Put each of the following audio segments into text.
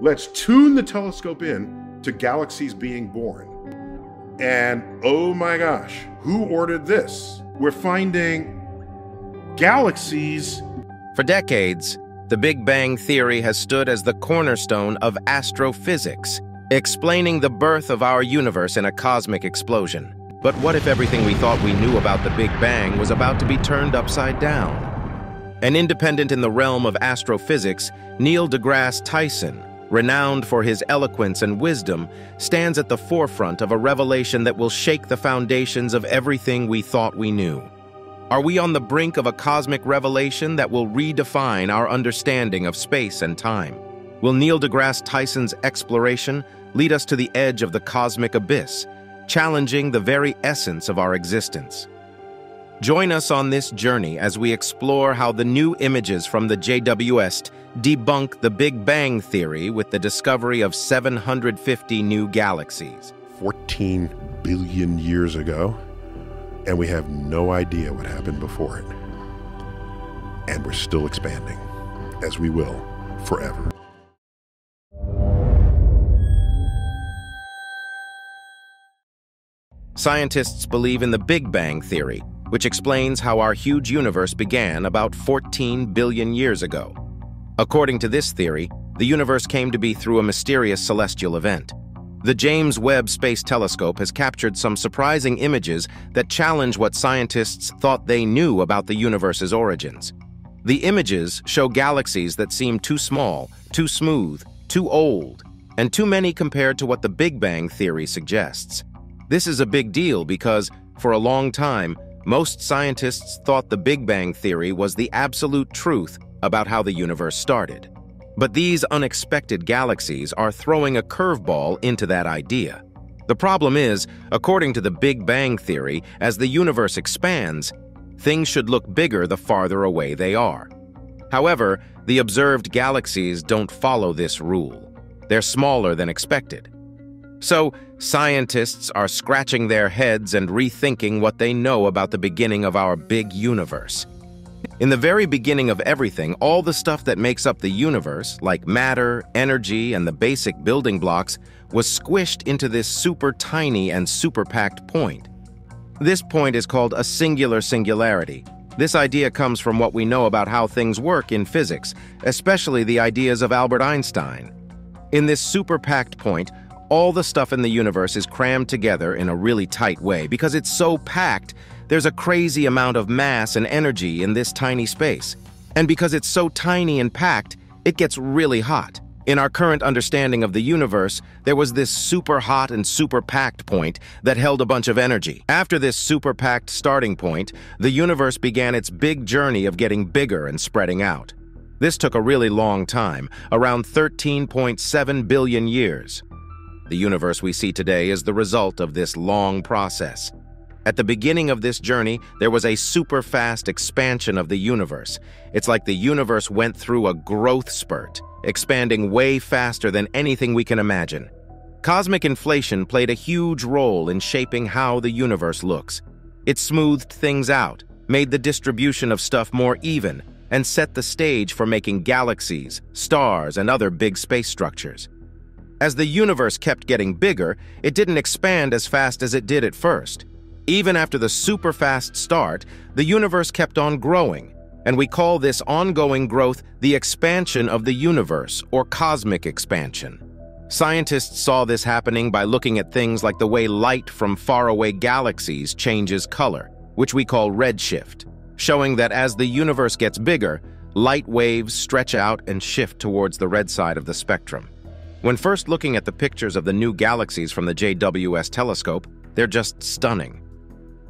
let's tune the telescope in to galaxies being born. And oh my gosh, who ordered this? We're finding galaxies. For decades, the Big Bang Theory has stood as the cornerstone of astrophysics, explaining the birth of our universe in a cosmic explosion. But what if everything we thought we knew about the Big Bang was about to be turned upside down? An independent in the realm of astrophysics, Neil deGrasse Tyson, renowned for his eloquence and wisdom, stands at the forefront of a revelation that will shake the foundations of everything we thought we knew. Are we on the brink of a cosmic revelation that will redefine our understanding of space and time? Will Neil deGrasse Tyson's exploration lead us to the edge of the cosmic abyss, challenging the very essence of our existence? Join us on this journey as we explore how the new images from the JWST debunk the Big Bang Theory with the discovery of 750 new galaxies. 14 billion years ago, and we have no idea what happened before it. And we're still expanding, as we will forever. Scientists believe in the Big Bang Theory, which explains how our huge universe began about 14 billion years ago. According to this theory, the universe came to be through a mysterious celestial event. The James Webb Space Telescope has captured some surprising images that challenge what scientists thought they knew about the universe's origins. The images show galaxies that seem too small, too smooth, too old, and too many compared to what the Big Bang Theory suggests. This is a big deal because, for a long time, most scientists thought the Big Bang Theory was the absolute truth about how the universe started. But these unexpected galaxies are throwing a curveball into that idea. The problem is, according to the Big Bang Theory, as the universe expands, things should look bigger the farther away they are. However, the observed galaxies don't follow this rule. They're smaller than expected. So, scientists are scratching their heads and rethinking what they know about the beginning of our big universe. In the very beginning of everything, all the stuff that makes up the universe, like matter, energy, and the basic building blocks, was squished into this super tiny and super packed point. This point is called a singular singularity. This idea comes from what we know about how things work in physics, especially the ideas of Albert Einstein. In this super packed point, all the stuff in the universe is crammed together in a really tight way because it's so packed, there's a crazy amount of mass and energy in this tiny space. And because it's so tiny and packed, it gets really hot. In our current understanding of the universe, there was this super hot and super packed point that held a bunch of energy. After this super packed starting point, the universe began its big journey of getting bigger and spreading out. This took a really long time, around 13.7 billion years. The universe we see today is the result of this long process. At the beginning of this journey, there was a super fast expansion of the universe. It's like the universe went through a growth spurt, expanding way faster than anything we can imagine. Cosmic inflation played a huge role in shaping how the universe looks. It smoothed things out, made the distribution of stuff more even, and set the stage for making galaxies, stars, and other big space structures. As the universe kept getting bigger, it didn't expand as fast as it did at first. Even after the super fast start, the universe kept on growing, and we call this ongoing growth the expansion of the universe, or cosmic expansion. Scientists saw this happening by looking at things like the way light from faraway galaxies changes color, which we call redshift, showing that as the universe gets bigger, light waves stretch out and shift towards the red side of the spectrum. When first looking at the pictures of the new galaxies from the JWS telescope, they're just stunning.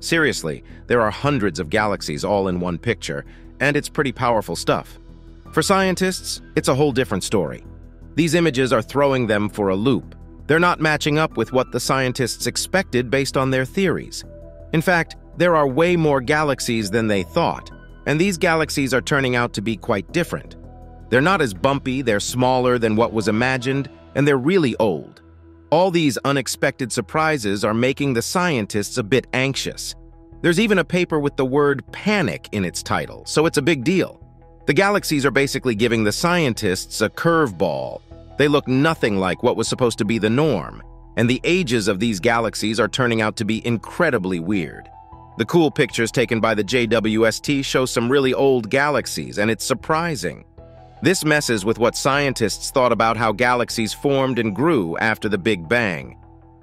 Seriously, there are hundreds of galaxies all in one picture, and it's pretty powerful stuff. For scientists, it's a whole different story. These images are throwing them for a loop. They're not matching up with what the scientists expected based on their theories. In fact, there are way more galaxies than they thought, and these galaxies are turning out to be quite different. They're not as bumpy, they're smaller than what was imagined, and they're really old. All these unexpected surprises are making the scientists a bit anxious. There's even a paper with the word panic in its title, so it's a big deal. The galaxies are basically giving the scientists a curveball. They look nothing like what was supposed to be the norm, and the ages of these galaxies are turning out to be incredibly weird. The cool pictures taken by the JWST show some really old galaxies, and it's surprising. This messes with what scientists thought about how galaxies formed and grew after the Big Bang.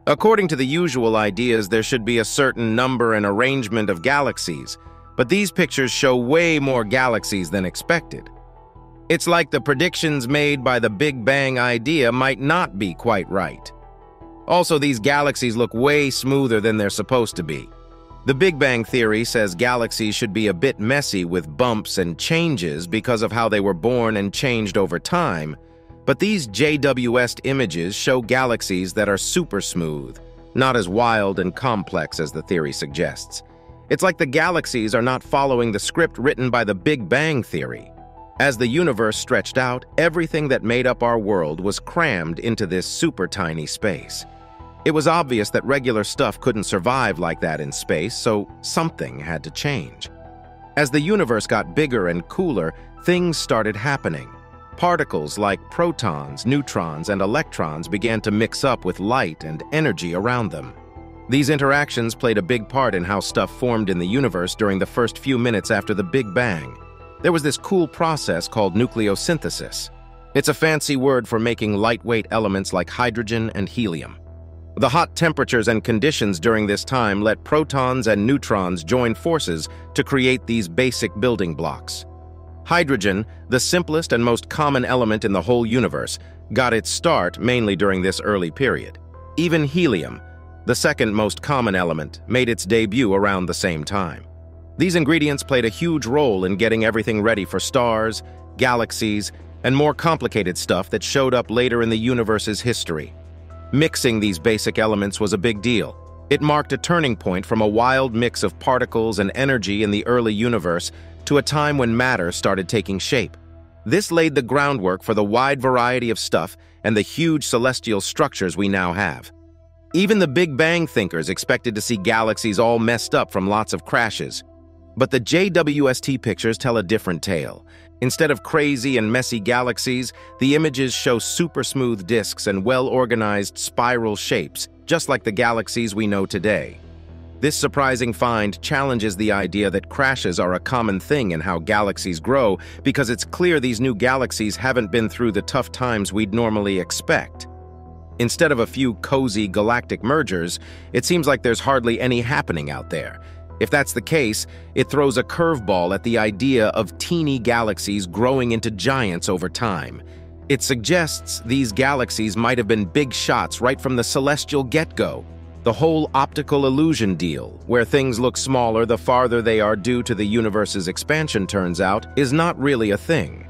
According to the usual ideas, there should be a certain number and arrangement of galaxies, but these pictures show way more galaxies than expected. It's like the predictions made by the Big Bang idea might not be quite right. Also, these galaxies look way smoother than they're supposed to be. The Big Bang Theory says galaxies should be a bit messy with bumps and changes because of how they were born and changed over time, but these JWST images show galaxies that are super smooth, not as wild and complex as the theory suggests. It's like the galaxies are not following the script written by the Big Bang Theory. As the universe stretched out, everything that made up our world was crammed into this super tiny space. It was obvious that regular stuff couldn't survive like that in space, so something had to change. As the universe got bigger and cooler, things started happening. Particles like protons, neutrons, and electrons began to mix up with light and energy around them. These interactions played a big part in how stuff formed in the universe during the first few minutes after the Big Bang. There was this cool process called nucleosynthesis. It's a fancy word for making lightweight elements like hydrogen and helium. The hot temperatures and conditions during this time let protons and neutrons join forces to create these basic building blocks. Hydrogen, the simplest and most common element in the whole universe, got its start mainly during this early period. Even helium, the second most common element, made its debut around the same time. These ingredients played a huge role in getting everything ready for stars, galaxies, and more complicated stuff that showed up later in the universe's history. Mixing these basic elements was a big deal. It marked a turning point from a wild mix of particles and energy in the early universe to a time when matter started taking shape. This laid the groundwork for the wide variety of stuff and the huge celestial structures we now have. Even the Big Bang thinkers expected to see galaxies all messed up from lots of crashes, but the JWST pictures tell a different tale. Instead of crazy and messy galaxies, the images show super smooth disks and well-organized spiral shapes, just like the galaxies we know today. This surprising find challenges the idea that crashes are a common thing in how galaxies grow because it's clear these new galaxies haven't been through the tough times we'd normally expect. Instead of a few cozy galactic mergers, it seems like there's hardly any happening out there, if that's the case, it throws a curveball at the idea of teeny galaxies growing into giants over time. It suggests these galaxies might have been big shots right from the celestial get-go. The whole optical illusion deal, where things look smaller the farther they are due to the universe's expansion turns out, is not really a thing.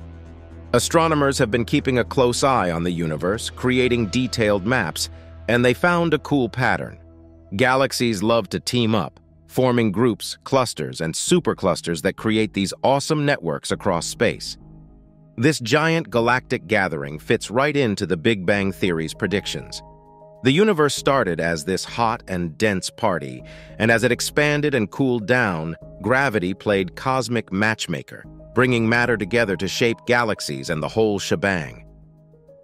Astronomers have been keeping a close eye on the universe, creating detailed maps, and they found a cool pattern. Galaxies love to team up, forming groups, clusters, and superclusters that create these awesome networks across space. This giant galactic gathering fits right into the Big Bang Theory's predictions. The universe started as this hot and dense party, and as it expanded and cooled down, gravity played cosmic matchmaker, bringing matter together to shape galaxies and the whole shebang.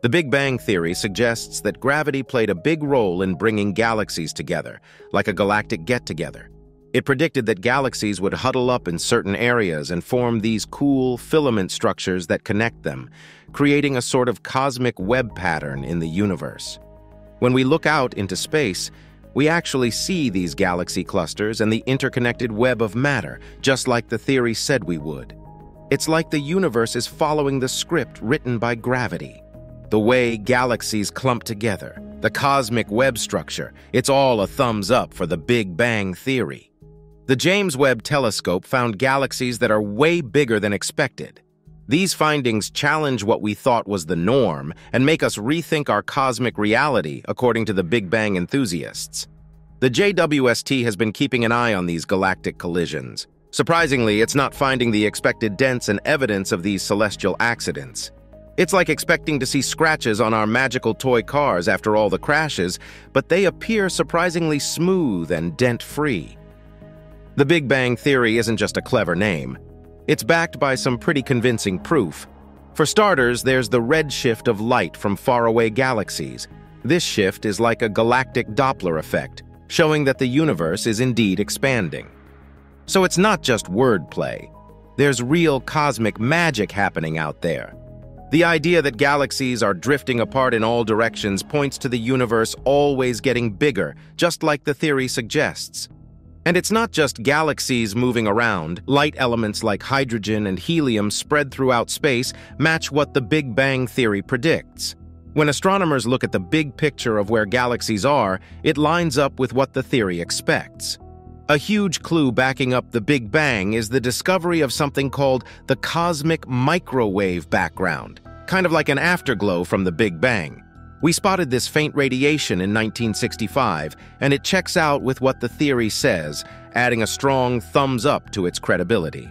The Big Bang Theory suggests that gravity played a big role in bringing galaxies together, like a galactic get-together. It predicted that galaxies would huddle up in certain areas and form these cool filament structures that connect them, creating a sort of cosmic web pattern in the universe. When we look out into space, we actually see these galaxy clusters and the interconnected web of matter, just like the theory said we would. It's like the universe is following the script written by gravity. The way galaxies clump together, the cosmic web structure, it's all a thumbs up for the Big Bang Theory. The James Webb Telescope found galaxies that are way bigger than expected. These findings challenge what we thought was the norm and make us rethink our cosmic reality, according to the Big Bang enthusiasts. The JWST has been keeping an eye on these galactic collisions. Surprisingly, it's not finding the expected dents and evidence of these celestial accidents. It's like expecting to see scratches on our magical toy cars after all the crashes, but they appear surprisingly smooth and dent-free. The Big Bang Theory isn't just a clever name. It's backed by some pretty convincing proof. For starters, there's the redshift of light from faraway galaxies. This shift is like a galactic Doppler effect, showing that the universe is indeed expanding. So it's not just wordplay. There's real cosmic magic happening out there. The idea that galaxies are drifting apart in all directions points to the universe always getting bigger, just like the theory suggests. And it's not just galaxies moving around. Light elements like hydrogen and helium spread throughout space match what the Big Bang Theory predicts. When astronomers look at the big picture of where galaxies are, it lines up with what the theory expects. A huge clue backing up the Big Bang is the discovery of something called the cosmic microwave background, kind of like an afterglow from the Big Bang. We spotted this faint radiation in 1965, and it checks out with what the theory says, adding a strong thumbs up to its credibility.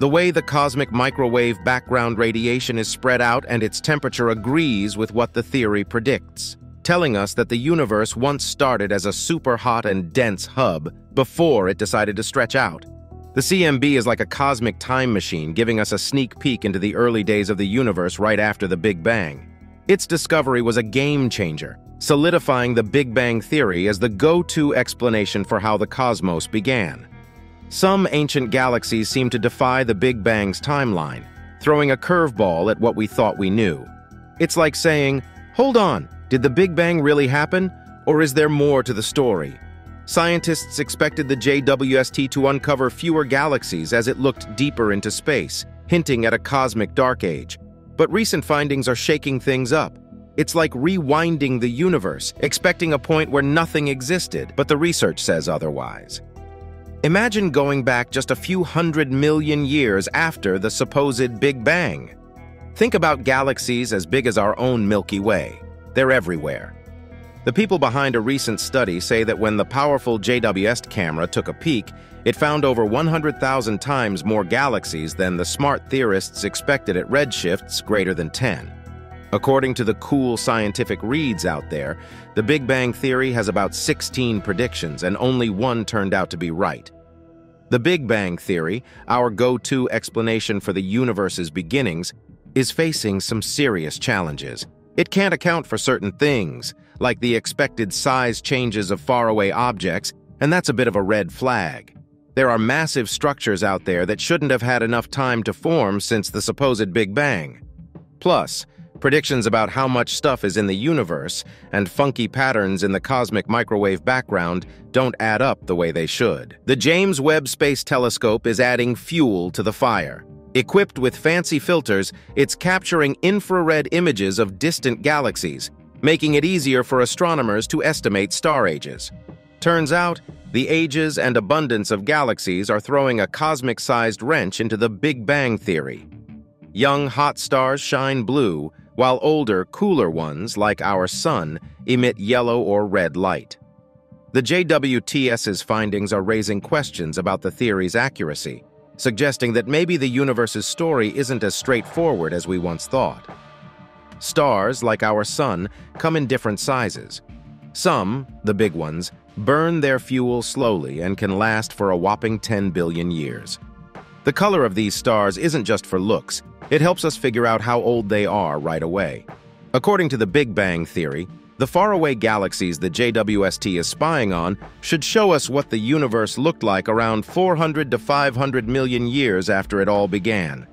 The way the cosmic microwave background radiation is spread out and its temperature agrees with what the theory predicts telling us that the universe once started as a super hot and dense hub before it decided to stretch out. The CMB is like a cosmic time machine giving us a sneak peek into the early days of the universe right after the Big Bang. Its discovery was a game changer, solidifying the Big Bang Theory as the go-to explanation for how the cosmos began. Some ancient galaxies seem to defy the Big Bang's timeline, throwing a curveball at what we thought we knew. It's like saying, hold on, did the Big Bang really happen, or is there more to the story? Scientists expected the JWST to uncover fewer galaxies as it looked deeper into space, hinting at a cosmic dark age. But recent findings are shaking things up. It's like rewinding the universe, expecting a point where nothing existed, but the research says otherwise. Imagine going back just a few hundred million years after the supposed Big Bang. Think about galaxies as big as our own Milky Way. They're everywhere. The people behind a recent study say that when the powerful JWST camera took a peek, it found over 100,000 times more galaxies than the smart theorists expected at redshifts greater than 10. According to the cool scientific reads out there, the Big Bang Theory has about 16 predictions and only one turned out to be right. The Big Bang Theory, our go-to explanation for the universe's beginnings, is facing some serious challenges. It can't account for certain things, like the expected size changes of faraway objects, and that's a bit of a red flag. There are massive structures out there that shouldn't have had enough time to form since the supposed Big Bang. Plus, predictions about how much stuff is in the universe and funky patterns in the cosmic microwave background don't add up the way they should. The James Webb Space Telescope is adding fuel to the fire. Equipped with fancy filters, it's capturing infrared images of distant galaxies, making it easier for astronomers to estimate star ages. Turns out, the ages and abundance of galaxies are throwing a cosmic-sized wrench into the Big Bang Theory. Young hot stars shine blue, while older, cooler ones, like our Sun, emit yellow or red light. The JWST's findings are raising questions about the theory's accuracy, suggesting that maybe the universe's story isn't as straightforward as we once thought. Stars, like our sun, come in different sizes. Some, the big ones, burn their fuel slowly and can last for a whopping 10 billion years. The color of these stars isn't just for looks, it helps us figure out how old they are right away. According to the Big Bang Theory, the faraway galaxies the JWST is spying on should show us what the universe looked like around 400 to 500 million years after it all began.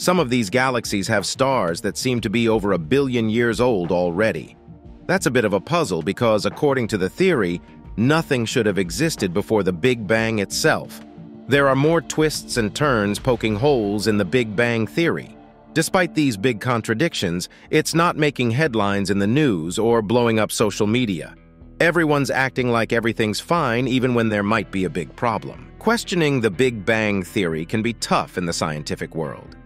Some of these galaxies have stars that seem to be over a billion years old already. That's a bit of a puzzle because, according to the theory, nothing should have existed before the Big Bang itself. There are more twists and turns poking holes in the Big Bang Theory. Despite these big contradictions, it's not making headlines in the news or blowing up social media. Everyone's acting like everything's fine even when there might be a big problem. Questioning the Big Bang Theory can be tough in the scientific world.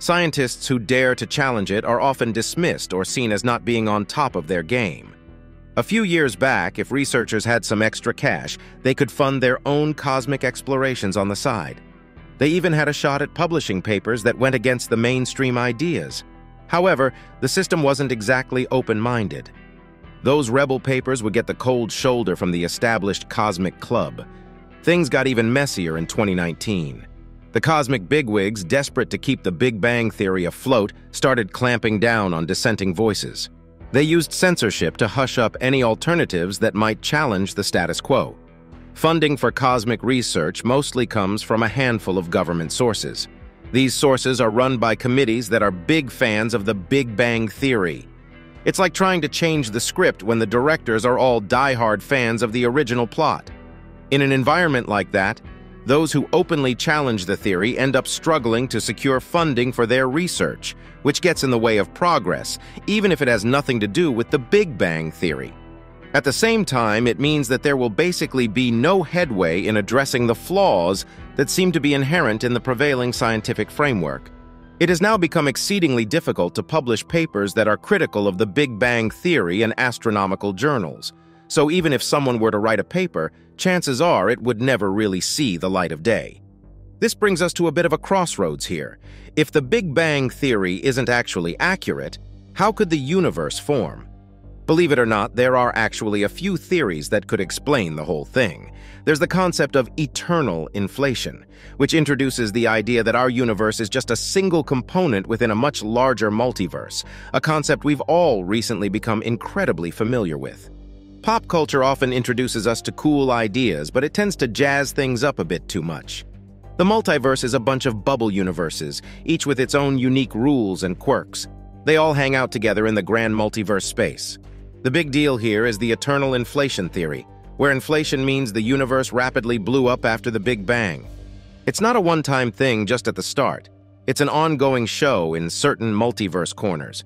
Scientists who dare to challenge it are often dismissed or seen as not being on top of their game. A few years back, if researchers had some extra cash, they could fund their own cosmic explorations on the side. They even had a shot at publishing papers that went against the mainstream ideas. However, the system wasn't exactly open-minded. Those rebel papers would get the cold shoulder from the established Cosmic Club. Things got even messier in 2019. The cosmic bigwigs, desperate to keep the Big Bang Theory afloat, started clamping down on dissenting voices. They used censorship to hush up any alternatives that might challenge the status quo. Funding for cosmic research mostly comes from a handful of government sources. These sources are run by committees that are big fans of the Big Bang Theory. It's like trying to change the script when the directors are all die-hard fans of the original plot. In an environment like that, those who openly challenge the theory end up struggling to secure funding for their research, which gets in the way of progress, even if it has nothing to do with the Big Bang Theory. At the same time, it means that there will basically be no headway in addressing the flaws that seem to be inherent in the prevailing scientific framework. It has now become exceedingly difficult to publish papers that are critical of the Big Bang Theory in astronomical journals, so even if someone were to write a paper, chances are it would never really see the light of day. This brings us to a bit of a crossroads here. If the Big Bang Theory isn't actually accurate, how could the universe form? Believe it or not, there are actually a few theories that could explain the whole thing. There's the concept of eternal inflation, which introduces the idea that our universe is just a single component within a much larger multiverse, a concept we've all recently become incredibly familiar with. Pop culture often introduces us to cool ideas, but it tends to jazz things up a bit too much. The multiverse is a bunch of bubble universes, each with its own unique rules and quirks. They all hang out together in the grand multiverse space. The big deal here is the eternal inflation theory, where inflation means the universe rapidly blew up after the Big Bang. It's not a one-time thing just at the start. It's an ongoing show in certain multiverse corners.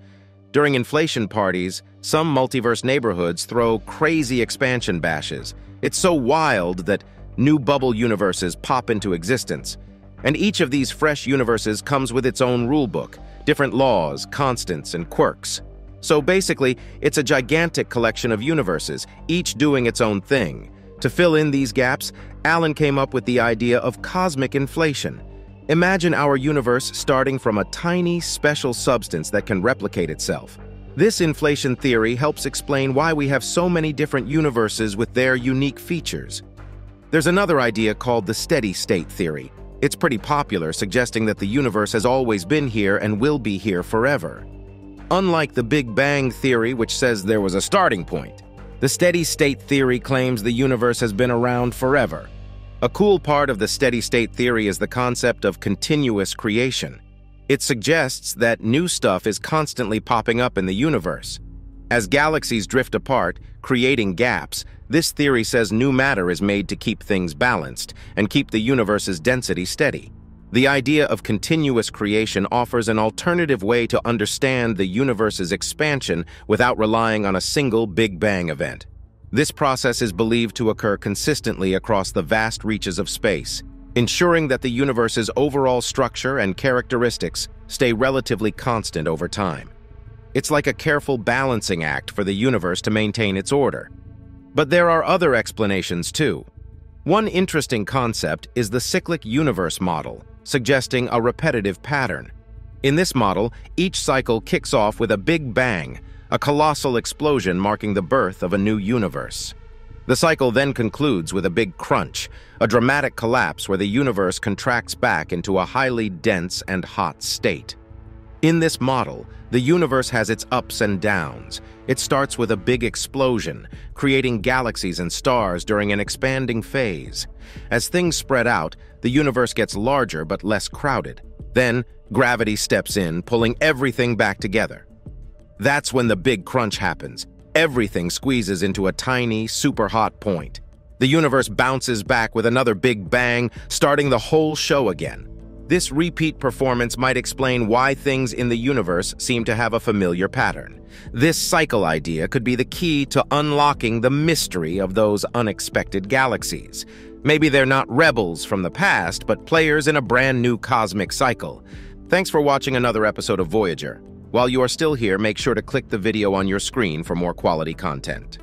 During inflation parties, some multiverse neighborhoods throw crazy expansion bashes. It's so wild that new bubble universes pop into existence. And each of these fresh universes comes with its own rulebook, different laws, constants, and quirks. So basically, it's a gigantic collection of universes, each doing its own thing. To fill in these gaps, Alan came up with the idea of cosmic inflation. Imagine our universe starting from a tiny, special substance that can replicate itself. This inflation theory helps explain why we have so many different universes with their unique features. There's another idea called the steady state theory. It's pretty popular, suggesting that the universe has always been here and will be here forever. Unlike the Big Bang theory, which says there was a starting point, the steady-state theory claims the universe has been around forever. A cool part of the steady-state theory is the concept of continuous creation. It suggests that new stuff is constantly popping up in the universe. As galaxies drift apart, creating gaps, this theory says new matter is made to keep things balanced and keep the universe's density steady. The idea of continuous creation offers an alternative way to understand the universe's expansion without relying on a single Big Bang event. This process is believed to occur consistently across the vast reaches of space, ensuring that the universe's overall structure and characteristics stay relatively constant over time. It's like a careful balancing act for the universe to maintain its order. But there are other explanations too. One interesting concept is the cyclic universe model, suggesting a repetitive pattern. In this model, each cycle kicks off with a big bang, a colossal explosion marking the birth of a new universe. The cycle then concludes with a big crunch, a dramatic collapse where the universe contracts back into a highly dense and hot state. In this model, the universe has its ups and downs. It starts with a big explosion, creating galaxies and stars during an expanding phase. As things spread out, the universe gets larger but less crowded. Then, gravity steps in, pulling everything back together. That's when the big crunch happens. Everything squeezes into a tiny, super hot point. The universe bounces back with another big bang, starting the whole show again. This repeat performance might explain why things in the universe seem to have a familiar pattern. This cycle idea could be the key to unlocking the mystery of those unexpected galaxies. Maybe they're not rebels from the past, but players in a brand new cosmic cycle. Thanks for watching another episode of Voyager. While you are still here, make sure to click the video on your screen for more quality content.